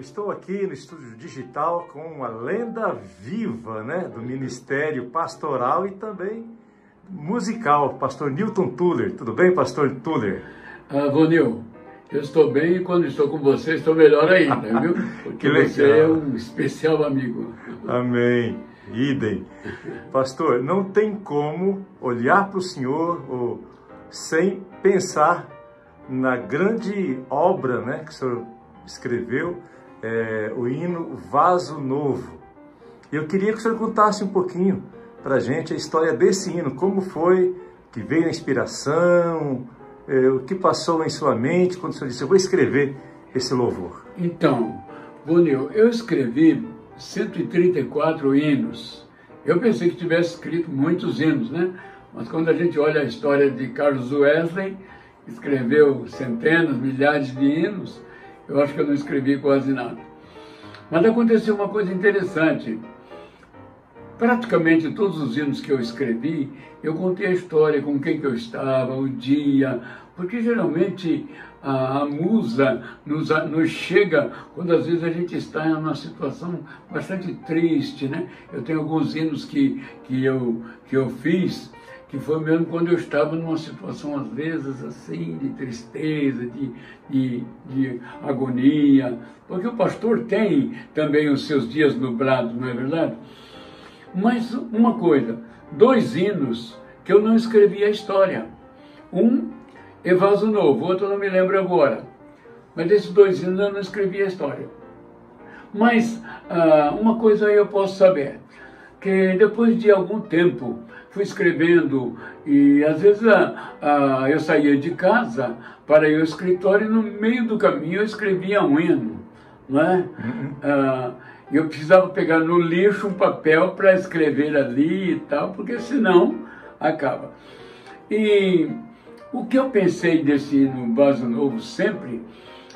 Eu estou aqui no estúdio digital com uma lenda viva, né, do ministério pastoral e também musical, pastor Newton Tuller. Tudo bem, pastor Tuller? Ah, Vonil, eu estou bem e quando estou com você estou melhor ainda, viu? Porque Que você legal. é um especial amigo. Amém. Idem. Pastor, não tem como olhar para o Senhor ou, sem pensar na grande obra né, que o Senhor escreveu, é, o hino Vaso Novo. Eu queria que o Senhor contasse um pouquinho para a gente a história desse hino, como foi que veio a inspiração, é, o que passou em sua mente quando o Senhor disse, eu vou escrever esse louvor. Então, Vonil, eu escrevi 134 hinos. Eu pensei que tivesse escrito muitos hinos, né? Mas quando a gente olha a história de Carlos Wesley, escreveu centenas, milhares de hinos, eu acho que eu não escrevi quase nada. Mas aconteceu uma coisa interessante. Praticamente todos os hinos que eu escrevi, eu contei a história, com quem que eu estava, o dia, porque geralmente a, a musa nos, nos chega quando às vezes a gente está em uma situação bastante triste, né? Eu tenho alguns hinos que, que, eu, que eu fiz, que foi mesmo quando eu estava numa situação, às vezes, assim, de tristeza, de, de, de agonia, porque o pastor tem também os seus dias nublados, não é verdade? Mas uma coisa, dois hinos que eu não escrevi a história. Um é Vaso Novo, outro não me lembro agora. Mas desses dois hinos eu não escrevi a história. Mas ah, uma coisa eu posso saber, que depois de algum tempo fui escrevendo e às vezes ah, ah, eu saía de casa para ir ao escritório e no meio do caminho eu escrevia um hino, não é? Ah, eu precisava pegar no lixo um papel para escrever ali e tal, porque senão acaba. E o que eu pensei desse hino Vaso Novo sempre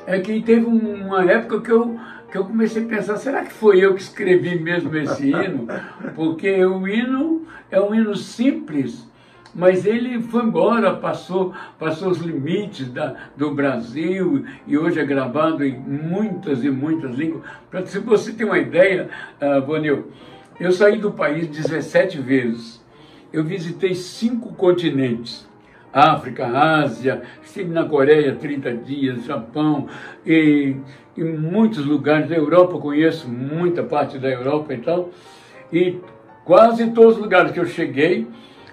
é que teve uma época que eu, que eu comecei a pensar, será que foi eu que escrevi mesmo esse hino? Porque o hino é um hino simples, mas ele foi embora, passou, passou os limites da, do Brasil e hoje é gravado em muitas e muitas línguas. Para se você ter uma ideia, uh, Bonil, eu saí do país 17 vezes. Eu visitei cinco continentes. África, Ásia, estive na Coreia 30 dias, Japão, e em muitos lugares da Europa, eu conheço muita parte da Europa e tal, e quase todos os lugares que eu cheguei,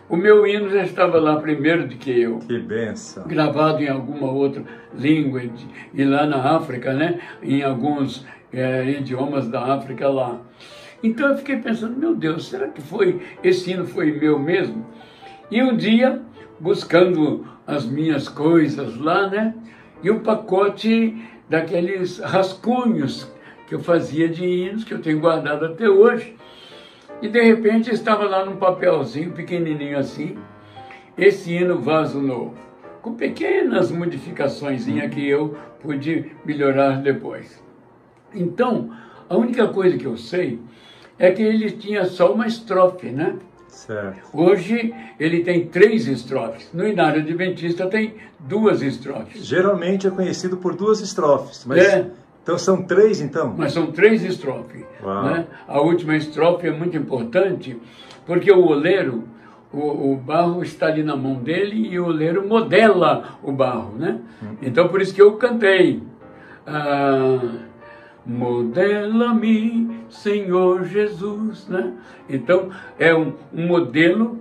o meu hino já estava lá primeiro do que eu Que benção. gravado em alguma outra língua, e lá na África, né? em alguns eh, idiomas da África lá. Então eu fiquei pensando, meu Deus, será que foi, esse hino foi meu mesmo? E um dia, buscando as minhas coisas lá, né? E um pacote daqueles rascunhos que eu fazia de hinos, que eu tenho guardado até hoje. E de repente estava lá num papelzinho pequenininho assim, esse hino Vaso Novo, com pequenas modificações que eu pude melhorar depois. Então, a única coisa que eu sei é que ele tinha só uma estrofe, né? Certo. Hoje ele tem três estrofes. No Inário Adventista tem duas estrofes. Geralmente é conhecido por duas estrofes, mas É. então são três então. Mas são três estrofes. Né? A última estrofe é muito importante, porque o oleiro, o, o barro está ali na mão dele e o oleiro modela o barro. Né? Então por isso que eu cantei. Ah, Modela-me, Senhor Jesus. Né? Então é um, um modelo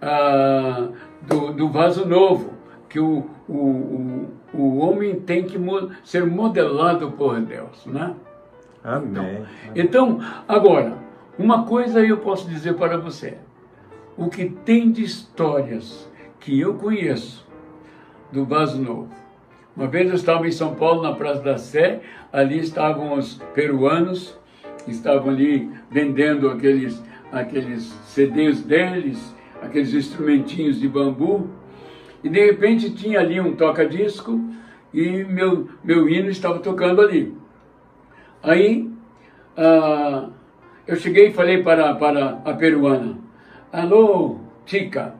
ah, do, do vaso novo, que o, o, o, o homem tem que mo- ser modelado por Deus. Né? Amém. Então, agora, uma coisa eu posso dizer para você. O que tem de histórias que eu conheço do Vaso Novo. Uma vez eu estava em São Paulo, na Praça da Sé, ali estavam os peruanos, estavam ali vendendo aqueles, aqueles CDs deles, aqueles instrumentinhos de bambu, e de repente tinha ali um toca-disco e meu, meu hino estava tocando ali. Aí ah, eu cheguei e falei para, para a peruana, alô, chica,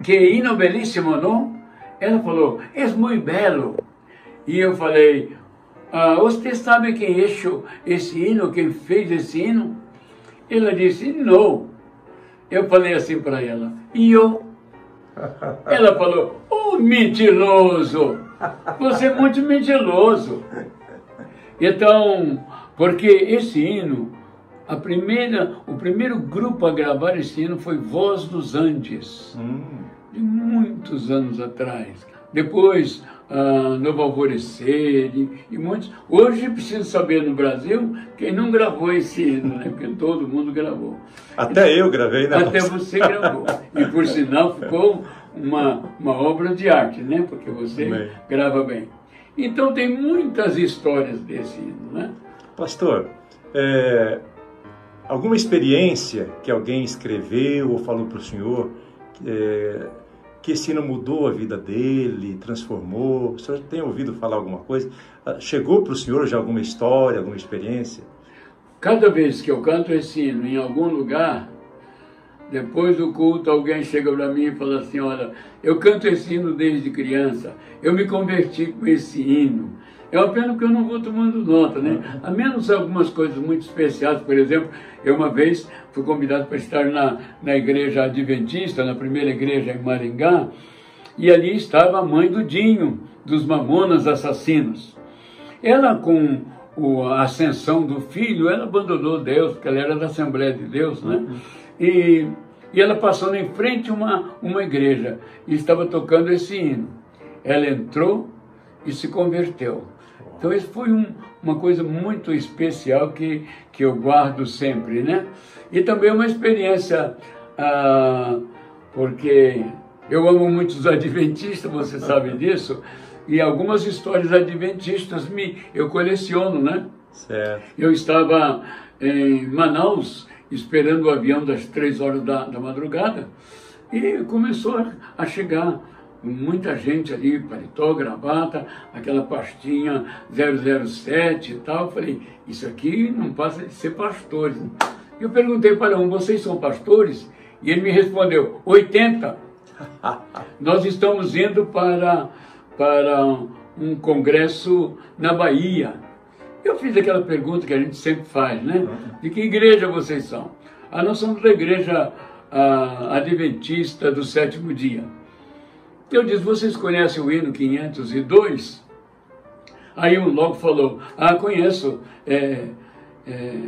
que hino belíssimo, não? Ela falou, é muito belo. E eu falei, ah, você sabe quem é esse hino, quem fez esse hino? Ela disse, não. Eu falei assim para ela, e eu? Ela falou, oh mentiroso, você é muito mentiroso. Então, porque esse hino, a primeira, o primeiro grupo a gravar esse hino foi Voz dos Andes, hum. de muitos anos atrás. Depois, ah, Novo Alvorecer e, e, muitos. Hoje preciso saber no Brasil quem não gravou esse hino, né? Porque todo mundo gravou. Até então, eu gravei, né? Até você gravou. E por sinal ficou uma, uma obra de arte, né? Porque você bem. grava bem. Então tem muitas histórias desse hino, né? Pastor, é, alguma experiência que alguém escreveu ou falou para o senhor é, que esse hino mudou a vida dele, transformou? O senhor tem ouvido falar alguma coisa? Ah, chegou para o senhor já alguma história, alguma experiência? Cada vez que eu canto esse hino em algum lugar, depois do culto, alguém chega para mim e fala assim: Olha, eu canto esse hino desde criança, eu me converti com esse hino. É uma pena que eu não vou tomando nota, né? A menos algumas coisas muito especiais. Por exemplo, eu uma vez fui convidado para estar na, na igreja adventista, na primeira igreja em Maringá, e ali estava a mãe do Dinho, dos Mamonas Assassinos. Ela, com a ascensão do filho, ela abandonou Deus, porque ela era da Assembleia de Deus, né? E, e ela passando em frente a uma, uma igreja e estava tocando esse hino. Ela entrou e se converteu. Então, isso foi um, uma coisa muito especial que, que eu guardo sempre, né? E também uma experiência, ah, porque eu amo muito os adventistas, você sabe disso, e algumas histórias adventistas me, eu coleciono, né? Certo. Eu estava em Manaus esperando o avião das três horas da, da madrugada e começou a, a chegar muita gente ali, paletó, gravata, aquela pastinha 007 e tal. Eu falei, isso aqui não passa de ser pastores. Eu perguntei para um, vocês são pastores? E ele me respondeu, 80. Nós estamos indo para, para um congresso na Bahia. Eu fiz aquela pergunta que a gente sempre faz, né? De que igreja vocês são? Ah, nós somos da igreja ah, adventista do sétimo dia. Eu disse, vocês conhecem o hino 502? Aí um logo falou, ah, conheço. É, é,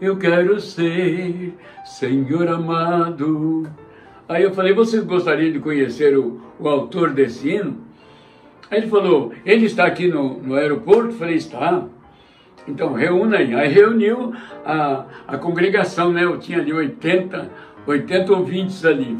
eu quero ser Senhor amado. Aí eu falei, vocês gostariam de conhecer o, o autor desse hino? Aí ele falou, ele está aqui no, no aeroporto? Eu falei, está. Então, reúna aí. Reuniu a, a congregação, né? Eu tinha ali 80, 80 ouvintes ali.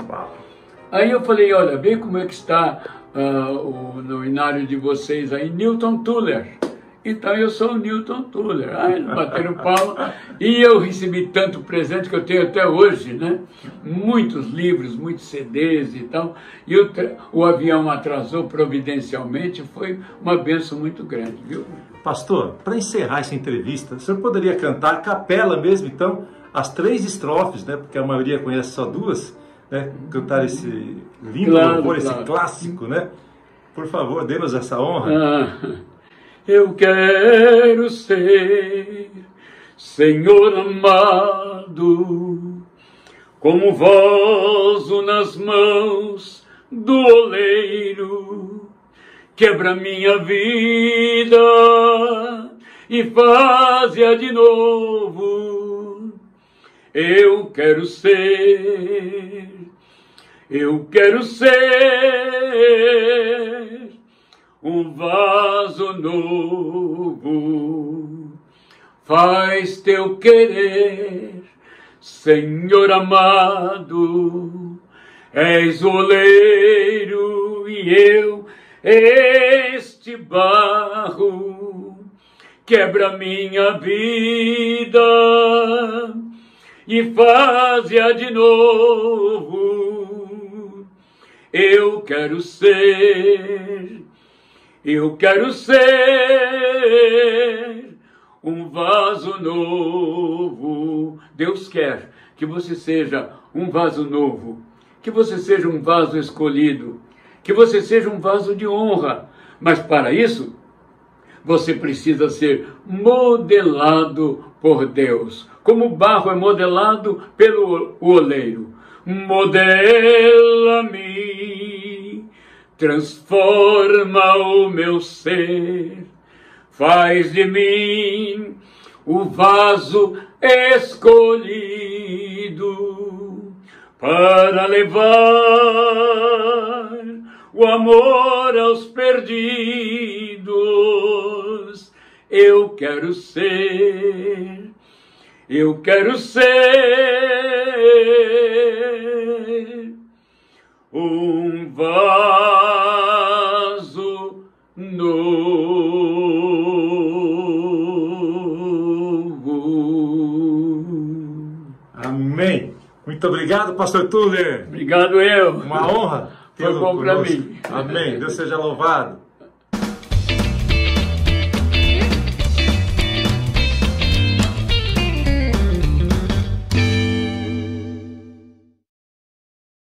Aí eu falei, olha, vê como é que está uh, o, no inário de vocês aí, Newton Tuller. Então eu sou o Newton Tuller. Aí bateram palma. E eu recebi tanto presente que eu tenho até hoje, né? Muitos livros, muitos CDs e tal. E o, o avião atrasou providencialmente. Foi uma benção muito grande, viu? Pastor, para encerrar essa entrevista, o senhor poderia cantar a capela mesmo, então, as três estrofes, né? Porque a maioria conhece só duas, né? Cantar esse lindo claro, louvor, claro. esse clássico, né? Por favor, dê-nos essa honra. Ah, eu quero ser, Senhor amado, como vaso nas mãos do oleiro quebra minha vida e faz-a de novo. Eu quero ser, eu quero ser um vaso novo. Faz teu querer, Senhor amado, és oleiro e eu este barro. Quebra minha vida e faz-a de novo. Eu quero ser, eu quero ser um vaso novo. Deus quer que você seja um vaso novo, que você seja um vaso escolhido que você seja um vaso de honra. Mas para isso, você precisa ser modelado por Deus. Como o barro é modelado pelo oleiro. Modela-me, transforma o meu ser, faz de mim o vaso escolhido para levar o amor aos perdidos. Eu quero ser, eu quero ser um vaso novo. Amém. Muito obrigado, pastor Tuller. Obrigado eu. Uma honra Foi bom para mim. Amém. Deus seja louvado.